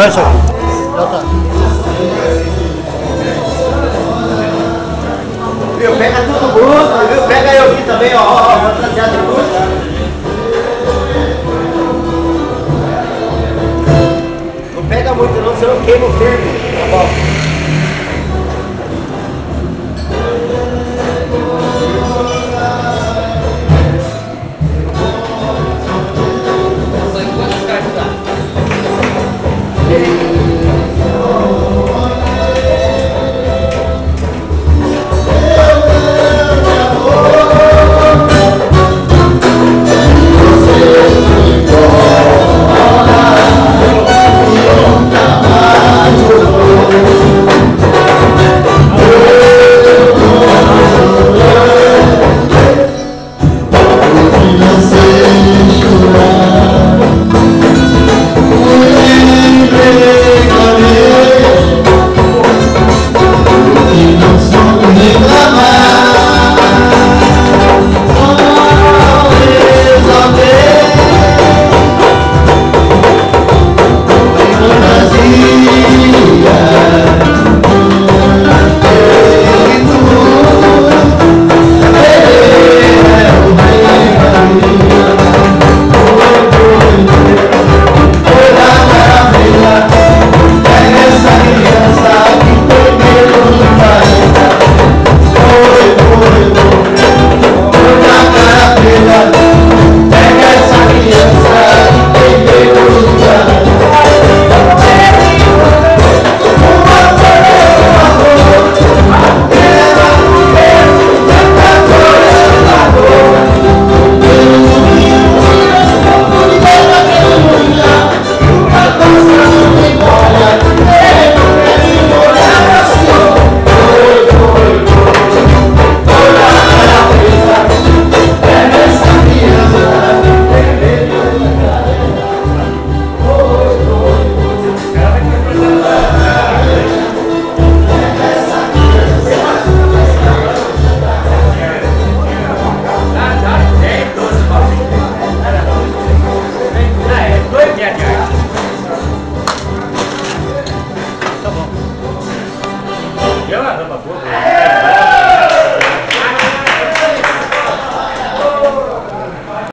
Fecha aqui. Já tá. Viu? Pega tudo bruto, viu? Pega eu aqui também, ó, ó, ó, fantasiado de. Não pega muito não, senão queima o ferro. Tá bom.